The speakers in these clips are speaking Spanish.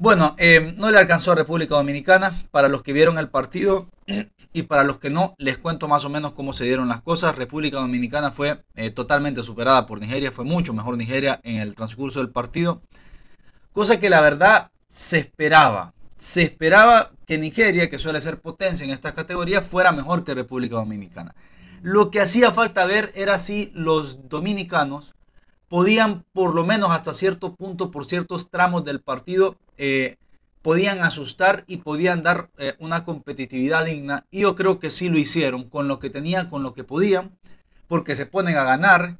Bueno, eh, no le alcanzó a República Dominicana. Para los que vieron el partido y para los que no, les cuento más o menos cómo se dieron las cosas. República Dominicana fue eh, totalmente superada por Nigeria. Fue mucho mejor Nigeria en el transcurso del partido. Cosa que la verdad se esperaba. Se esperaba que Nigeria, que suele ser potencia en estas categorías, fuera mejor que República Dominicana. Lo que hacía falta ver era si los dominicanos podían, por lo menos hasta cierto punto, por ciertos tramos del partido, eh, podían asustar y podían dar eh, una competitividad digna. Y yo creo que sí lo hicieron con lo que tenían, con lo que podían, porque se ponen a ganar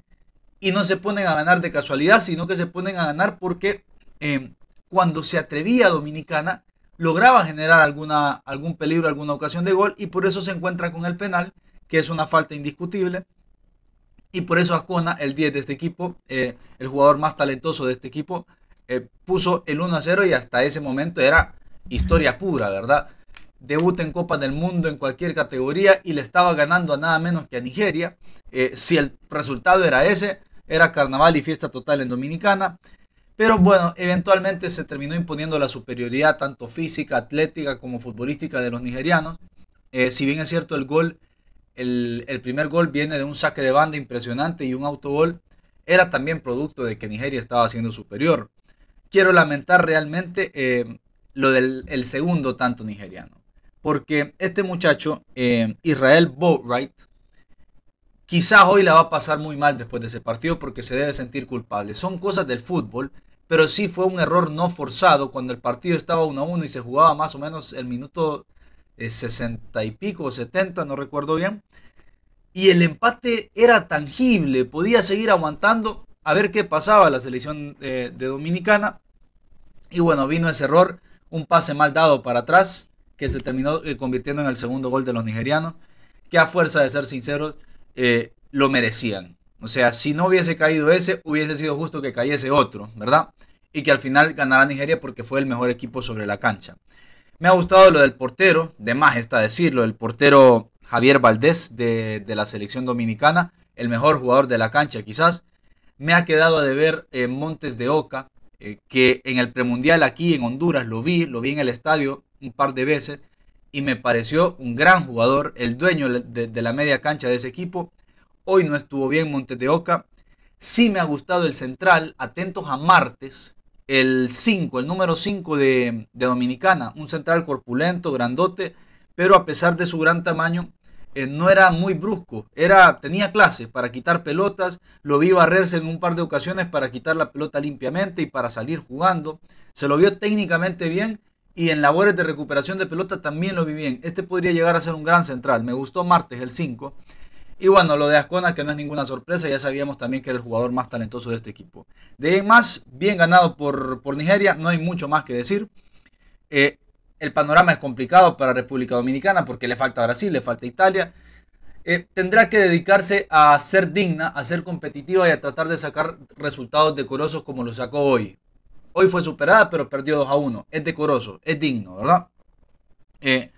y no se ponen a ganar de casualidad, sino que se ponen a ganar porque eh, cuando se atrevía Dominicana, lograba generar alguna, algún peligro, alguna ocasión de gol y por eso se encuentra con el penal, que es una falta indiscutible. Y por eso Ascona, el 10 de este equipo, eh, el jugador más talentoso de este equipo, eh, puso el 1 a 0 y hasta ese momento era historia pura, ¿verdad? Debuta en Copa del Mundo en cualquier categoría y le estaba ganando a nada menos que a Nigeria. Eh, si el resultado era ese, era carnaval y fiesta total en Dominicana. Pero bueno, eventualmente se terminó imponiendo la superioridad tanto física, atlética como futbolística de los nigerianos. Si bien es cierto el gol, el, primer gol viene de un saque de banda impresionante y un autogol, era también producto de que Nigeria estaba siendo superior. Quiero lamentar realmente eh, lo del el segundo tanto nigeriano. Porque este muchacho, eh, Israel Boatwright, quizás hoy la va a pasar muy mal después de ese partido porque se debe sentir culpable. Son cosas del fútbol pero sí fue un error no forzado cuando el partido estaba 1 a 1 y se jugaba más o menos el minuto 60 eh, y pico, 70, no recuerdo bien. Y el empate era tangible, podía seguir aguantando a ver qué pasaba la selección de, Dominicana. Y bueno, vino ese error, un pase mal dado para atrás, que se terminó eh, convirtiendo en el segundo gol de los nigerianos, que a fuerza de ser sinceros, eh, lo merecían. O sea, si no hubiese caído ese, hubiese sido justo que cayese otro, ¿verdad? Y que al final ganara Nigeria porque fue el mejor equipo sobre la cancha. Me ha gustado lo del portero, de más está decirlo, el portero Javier Valdés de, la selección dominicana, el mejor jugador de la cancha quizás. Me ha quedado de ver eh, Montes de Oca, eh, que en el premundial aquí en Honduras lo vi, lo vi en el estadio un par de veces y me pareció un gran jugador, el dueño de la media cancha de ese equipo Hoy no estuvo bien Montes de Oca. Sí me ha gustado el central. Atentos a martes. El 5, el número 5 de, Dominicana. Un central corpulento, grandote. Pero a pesar de su gran tamaño, eh, no era muy brusco. Era, tenía clase para quitar pelotas. Lo vi barrerse en un par de ocasiones para quitar la pelota limpiamente y para salir jugando. Se lo vio técnicamente bien y en labores de recuperación de pelota también lo vi bien. Este podría llegar a ser un gran central. Me gustó martes el 5. Y bueno, lo de Ascona, que no es ninguna sorpresa, ya sabíamos también que era el jugador más talentoso de este equipo. De más, bien ganado por, por Nigeria, no hay mucho más que decir. Eh, el panorama es complicado para República Dominicana porque le falta Brasil, le falta Italia. Eh, tendrá que dedicarse a ser digna, a ser competitiva y a tratar de sacar resultados decorosos como lo sacó hoy. Hoy fue superada, pero perdió 2 a 1. Es decoroso, es digno, ¿verdad? Eh,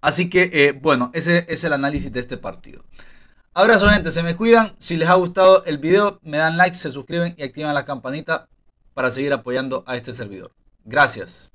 así que, bueno, ese es el análisis de este partido. Abrazo gente, se me cuidan. Si les ha gustado el video, me dan like, se suscriben y activan la campanita para seguir apoyando a este servidor. Gracias.